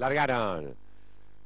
Largaron.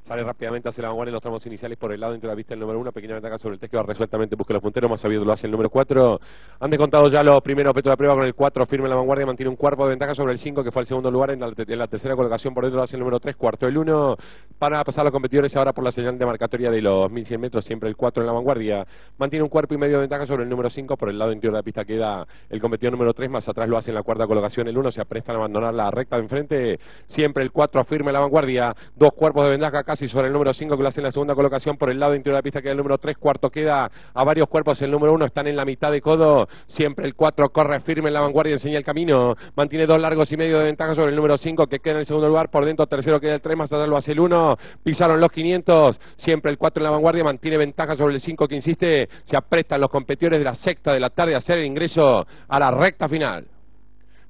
Sale rápidamente hacia la vanguardia en los tramos iniciales por el lado entre la vista el número uno. Pequeña ventaja sobre el test que va resueltamente busca los punteros. Más sabido lo hace el número cuatro. Han descontado ya los primeros petos de la prueba con el cuatro firme en la vanguardia. Mantiene un cuerpo de ventaja sobre el cinco que fue el segundo lugar. En la, en la tercera colocación por dentro lo hace el número tres. Cuarto el uno. Para pasar los competidores ahora por la señal de marcatoria de los 1100 metros. Siempre el cuatro en la vanguardia. Mantiene un cuerpo y medio de ventaja sobre el número cinco. Por el lado interior de la pista queda el competidor número tres. Más atrás lo hace en la cuarta colocación el uno. Se aprestan a abandonar la recta de enfrente. Siempre el cuatro firme en la vanguardia. Dos cuerpos de ventaja casi sobre el número cinco que lo hace en la segunda colocación. Por el lado interior de la pista queda el número 3, cuarto queda a varios cuerpos. El número 1, están en la mitad de codo, siempre el 4 corre firme en la vanguardia, enseña el camino, mantiene dos largos y medio de ventaja sobre el número 5 que queda en el segundo lugar, por dentro tercero queda el 3, más atrás lo hace el 1, pisaron los 500, siempre el 4 en la vanguardia, mantiene ventaja sobre el 5 que insiste, se aprestan los competidores de la sexta de la tarde a hacer el ingreso a la recta final.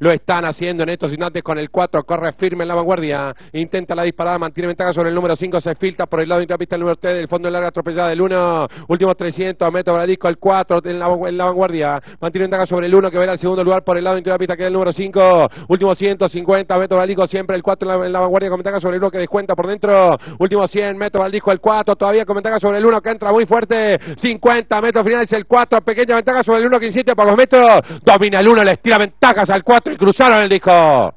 Lo están haciendo en estos instantes con el 4, corre firme en la vanguardia, intenta la disparada, mantiene ventaja sobre el número 5, se filtra por el lado de la pista el número 3, del fondo de larga atropellada del 1, últimos 300 metros para el disco, el 4 en la, en la vanguardia, mantiene ventaja sobre el 1 que verá el segundo lugar por el lado de la pista que es el número 5, últimos 150 metros para el disco, siempre el 4 en la, en la vanguardia con ventaja sobre el 1 que descuenta por dentro, últimos 100 metros para el disco, el 4 todavía con ventaja sobre el 1 que entra muy fuerte, 50 metros finales el 4, pequeña ventaja sobre el 1 que insiste por los metros, domina el 1, le estira ventajas al 4 y cruzaron el disco.